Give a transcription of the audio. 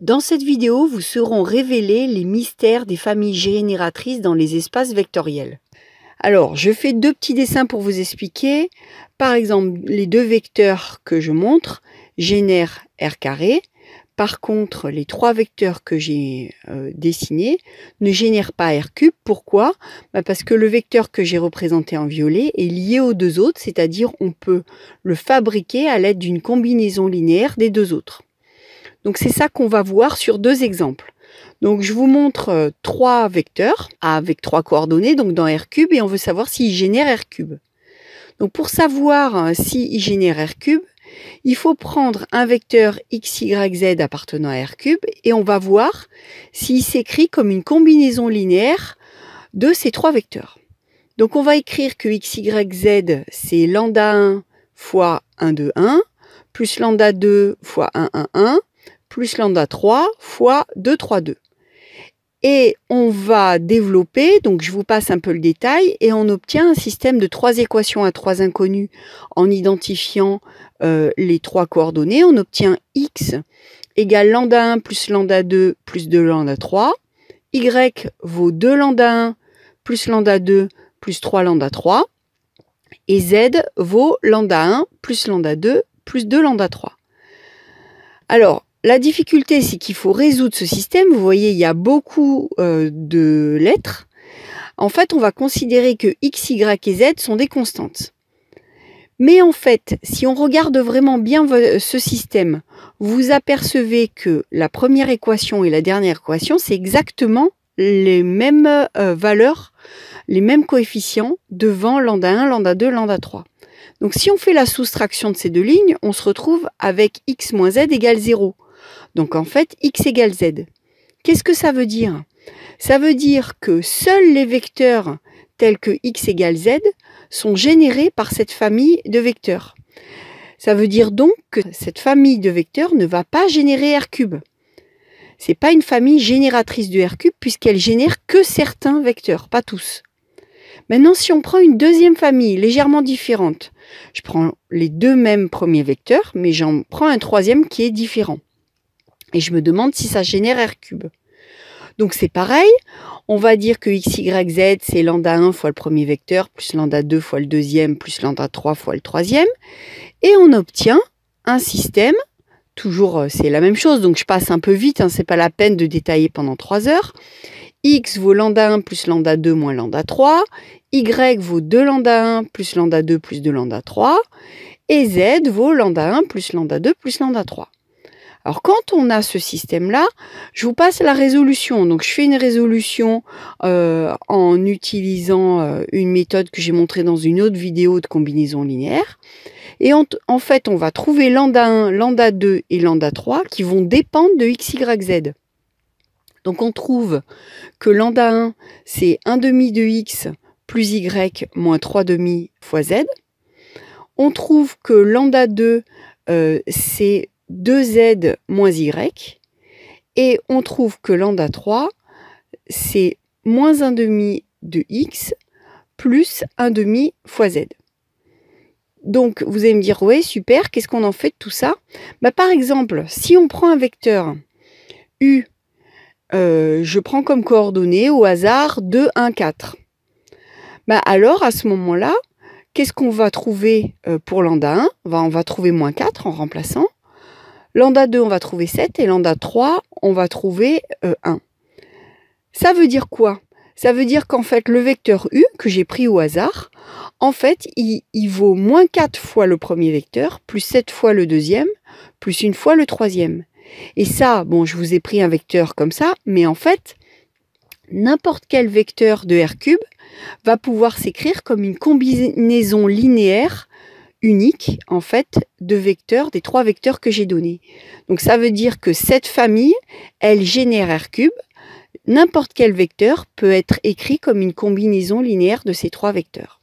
Dans cette vidéo, vous seront révélés les mystères des familles génératrices dans les espaces vectoriels. Alors, je fais deux petits dessins pour vous expliquer. Par exemple, les deux vecteurs que je montre génèrent R carré. Par contre, les trois vecteurs que j'ai euh, dessinés ne génèrent pas R cube. Pourquoi? Bah, Parce que le vecteur que j'ai représenté en violet est lié aux deux autres, c'est-à-dire on peut le fabriquer à l'aide d'une combinaison linéaire des deux autres. Donc c'est ça qu'on va voir sur deux exemples. Donc je vous montre euh, trois vecteurs avec trois coordonnées, donc dans R cube, et on veut savoir s'ils génèrent R cube. Donc pour savoir euh, s'ils génèrent R cube, il faut prendre un vecteur x, y, z appartenant à R cube et on va voir s'il s'écrit comme une combinaison linéaire de ces trois vecteurs. Donc on va écrire que x, y, z c'est lambda 1 fois 1, 2, 1, plus lambda 2 fois 1, 1, 1, plus lambda 3 fois 2, 3, 2. Et on va développer, donc je vous passe un peu le détail, et on obtient un système de trois équations à trois inconnus en identifiant euh, les trois coordonnées. On obtient x égale lambda 1 plus lambda 2 plus 2 lambda 3. y vaut 2 lambda 1 plus lambda 2 plus 3 lambda 3. Et z vaut lambda 1 plus lambda 2 plus 2 lambda 3. Alors, la difficulté, c'est qu'il faut résoudre ce système. Vous voyez, il y a beaucoup euh, de lettres. En fait, on va considérer que x, y et z sont des constantes. Mais en fait, si on regarde vraiment bien ce système, vous apercevez que la première équation et la dernière équation, c'est exactement les mêmes euh, valeurs, les mêmes coefficients devant lambda 1, lambda 2, lambda 3. Donc si on fait la soustraction de ces deux lignes, on se retrouve avec x moins z égale 0. Donc en fait, x égale z. Qu'est-ce que ça veut dire? Ça veut dire que seuls les vecteurs tels que x égale z sont générés par cette famille de vecteurs. Ça veut dire donc que cette famille de vecteurs ne va pas générer R cube. C'est pas une famille génératrice de R cube puisqu'elle génère que certains vecteurs, pas tous. Maintenant, si on prend une deuxième famille légèrement différente, je prends les deux mêmes premiers vecteurs, mais j'en prends un troisième qui est différent. Et je me demande si ça génère R cube. Donc c'est pareil, on va dire que x, y, z, c'est lambda 1 fois le premier vecteur, plus lambda 2 fois le deuxième, plus lambda 3 fois le troisième. Et on obtient un système, toujours euh, c'est la même chose, donc je passe un peu vite, hein, c'est pas la peine de détailler pendant 3 heures. x vaut lambda 1 plus lambda 2 moins lambda 3, y vaut 2 lambda 1 plus lambda 2 plus 2 lambda 3, et z vaut lambda 1 plus lambda 2 plus lambda 3. Alors quand on a ce système-là, je vous passe la résolution. Donc je fais une résolution euh, en utilisant euh, une méthode que j'ai montrée dans une autre vidéo de combinaison linéaire. Et en, fait, on va trouver lambda 1, lambda 2 et lambda 3 qui vont dépendre de x, y, z. Donc on trouve que lambda 1, c'est 1 demi de x plus y moins 3 demi fois z. On trouve que lambda 2, euh, c'est 2z moins y, et on trouve que lambda 3, c'est moins 1 demi de x plus 1 demi fois z. Donc vous allez me dire, ouais, super, qu'est-ce qu'on en fait de tout ça? Bah, Par exemple, si on prend un vecteur u, euh, je prends comme coordonnée au hasard 2, 1, 4. Bah, alors à ce moment-là, qu'est-ce qu'on va trouver euh, pour lambda 1 On va trouver moins 4 en remplaçant. Lambda 2, on va trouver 7 et lambda 3, on va trouver 1. Euh, Ça veut dire quoi? Ça veut dire qu'en fait, le vecteur U, que j'ai pris au hasard, en fait, il, il, vaut moins 4 fois le premier vecteur, plus 7 fois le deuxième, plus une fois le troisième. Et ça, bon, je vous ai pris un vecteur comme ça, mais en fait, n'importe quel vecteur de R cube va pouvoir s'écrire comme une combinaison linéaire unique en fait de vecteurs des trois vecteurs que j'ai donnés. Donc ça veut dire que cette famille, elle génère R cube. N'importe quel vecteur peut être écrit comme une combinaison linéaire de ces trois vecteurs.